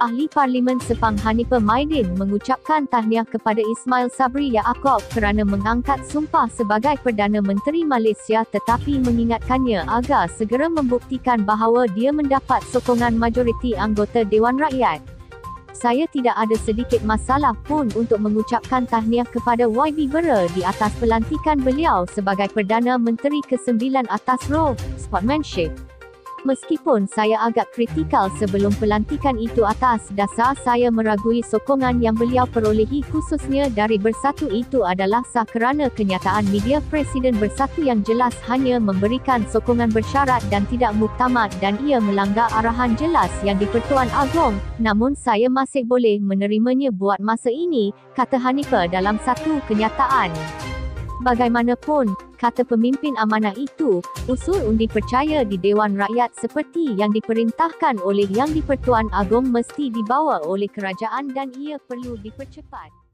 Ahli Parlimen Sepang Hanifah Maidin mengucapkan tahniah kepada Ismail Sabri Yaakob kerana mengangkat sumpah sebagai Perdana Menteri Malaysia tetapi mengingatkannya agar segera membuktikan bahawa dia mendapat sokongan majoriti anggota Dewan Rakyat. Saya tidak ada sedikit masalah pun untuk mengucapkan tahniah kepada YB Bera di atas pelantikan beliau sebagai Perdana Menteri ke-9 atas role sportsmanship. Meskipun saya agak kritikal sebelum pelantikan itu atas dasar saya meragui sokongan yang beliau perolehi khususnya dari Bersatu itu adalah sah kerana kenyataan media Presiden Bersatu yang jelas hanya memberikan sokongan bersyarat dan tidak muktamad dan ia melanggar arahan jelas yang di-Pertuan Agong, namun saya masih boleh menerimanya buat masa ini, kata Hanifah dalam satu kenyataan. Bagaimanapun, kata pemimpin amanah itu, usul undi percaya di Dewan Rakyat seperti yang diperintahkan oleh Yang di-Pertuan Agong mesti dibawa oleh kerajaan dan ia perlu dipercepat.